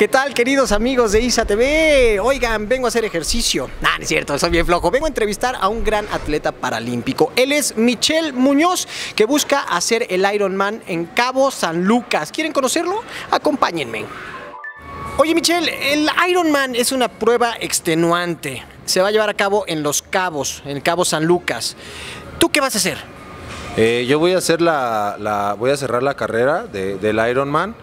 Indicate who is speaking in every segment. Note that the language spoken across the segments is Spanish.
Speaker 1: ¿Qué tal, queridos amigos de ISA TV? Oigan, vengo a hacer ejercicio. Nah, no es cierto, soy bien flojo. Vengo a entrevistar a un gran atleta paralímpico. Él es Michel Muñoz, que busca hacer el Ironman en Cabo San Lucas. ¿Quieren conocerlo? Acompáñenme. Oye, Michelle, el Ironman es una prueba extenuante. Se va a llevar a cabo en Los Cabos, en Cabo San Lucas. ¿Tú qué vas a hacer?
Speaker 2: Eh, yo voy a hacer la, la- voy a cerrar la carrera de- del Ironman.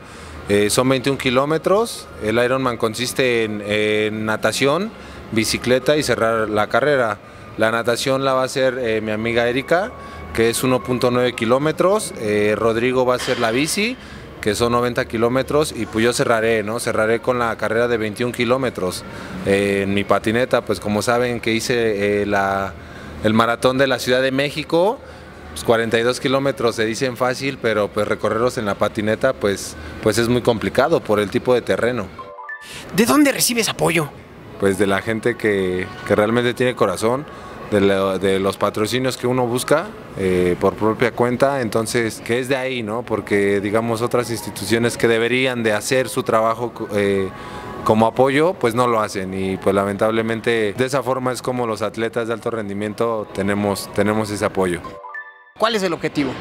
Speaker 2: Eh, son 21 kilómetros. El Ironman consiste en, natación, bicicleta y cerrar la carrera. La natación la va a hacer eh, mi amiga Erika, que es 1.9 kilómetros. Eh, Rodrigo va a hacer la bici, que son 90 kilómetros. Y pues yo cerraré, ¿no? Cerraré con la carrera de 21 kilómetros. En mi patineta, pues como saben que hice la, el maratón de la Ciudad de México. Pues 42 kilómetros se dicen fácil, pero pues recorrerlos en la patineta pues, pues es muy complicado por el tipo de terreno.
Speaker 1: ¿De dónde recibes apoyo?
Speaker 2: Pues de la gente que, que realmente tiene corazón, de los patrocinios que uno busca eh, por propia cuenta, entonces que es de ahí, ¿no? Porque digamos otras instituciones que deberían de hacer su trabajo eh, como apoyo, pues no lo hacen y pues lamentablemente de esa forma es como los atletas de alto rendimiento tenemos, tenemos ese apoyo.
Speaker 1: ¿Cuál es el objetivo?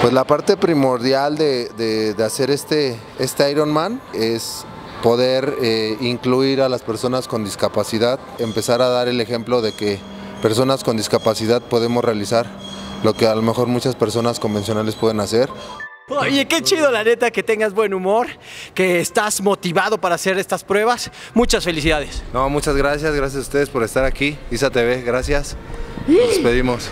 Speaker 3: Pues la parte primordial de, de- de hacer este, este Ironman es poder eh, incluir a las personas con discapacidad, empezar a dar el ejemplo de que personas con discapacidad podemos realizar lo que a lo mejor muchas personas convencionales pueden hacer.
Speaker 1: Oye, qué chido la neta que tengas buen humor, que estás motivado para hacer estas pruebas. Muchas felicidades.
Speaker 2: No, muchas gracias, gracias a ustedes por estar aquí. Isa TV, gracias. Nos despedimos.